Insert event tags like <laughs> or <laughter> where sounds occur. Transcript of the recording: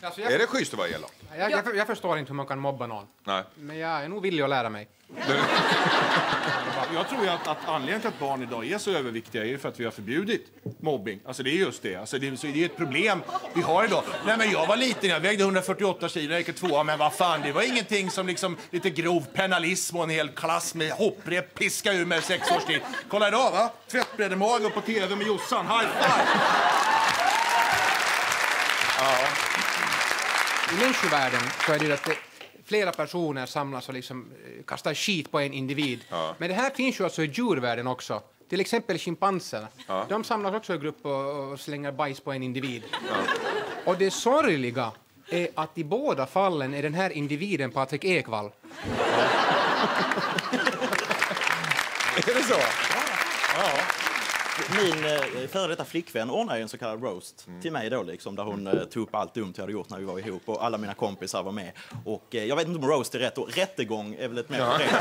Alltså, jag, Är det schysst att vara elak? jag, jag, jag förstår inte hur man kan mobba någon. Nej. Men jag är nog villig att lära mig. Jag tror ju att, att anledningen till att barn idag är så överviktiga är för att vi har förbjudit mobbing. Alltså det är just det. Alltså det, det är ett problem vi har idag. Nej men jag var liten, jag vägde 148 kilo, jag gick tvåa, men vad fan, det var ingenting som liksom lite grov penalism och en hel klass med hopprep piska ur med sex års tid. Kolla idag va? Tvättbrädemage på tv med Jossan, high five! I människovärlden så är det att det, flera personer samlas och liksom eh, kastar skit på en individ. Men det här finns ju alltså i djurvärlden också. Till exempel schimpanserna. De samlas också i grupp och, och slänger bajs på en individ. Och det sorgliga är att i båda fallen är den här individen Patrik Ekwall. <laughs> Är det så? Min eh, före detta flickvän ordnade en så kallad roast till mig då liksom, där hon eh, tog upp allt dumt jag hade gjort när vi var ihop och alla mina kompisar var med. Och eh, jag vet inte om roast är rätt och rättegång är väl ett mer korrekt